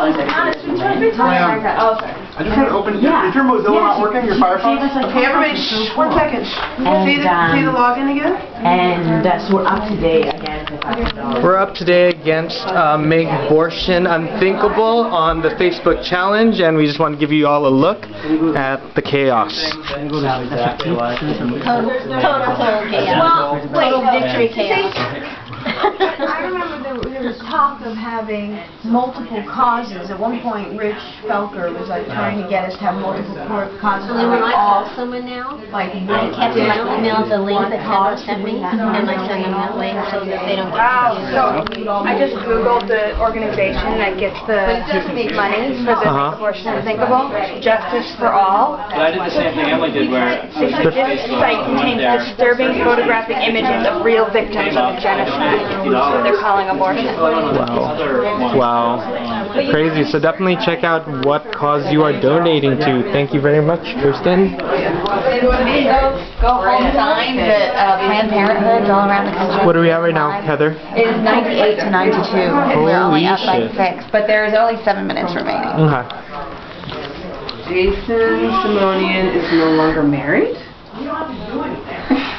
I just tried to open, is your Mozilla not working, your Firefox? Okay, everybody, shh, one second. shh. Say the, And, say the um, login again? And uh, so we're up to date again for five dollars. We're up today against uh, Make Abortion Unthinkable on the Facebook challenge, and we just want to give you all a look at the chaos. Total, total chaos. Well, wait, victory chaos. I remember there, there was talk of having multiple causes. At one point, Rich Felker was like trying to get us to have multiple court causes. So then when I call someone now, like I kept in my email the link that Heather sent me, and I sent them that link so that they don't get confused. So I just googled the organization that gets the money for the Uh-huh. abortion unthinkable, Justice for All. I did the same thing Emily did where This this site contains disturbing photographic images of real victims of genocide. What they're calling abortion. Wow. Wow. Crazy. So definitely check out what cause you are donating to. Thank you very much, Kirsten. Go home signs at uh, Planned Parenthood all around the country. What do we have right now, Heather? It is 98 to 92, and we're only Holy up by six, but there's only seven minutes remaining. Okay. Jason Simonian is no longer married?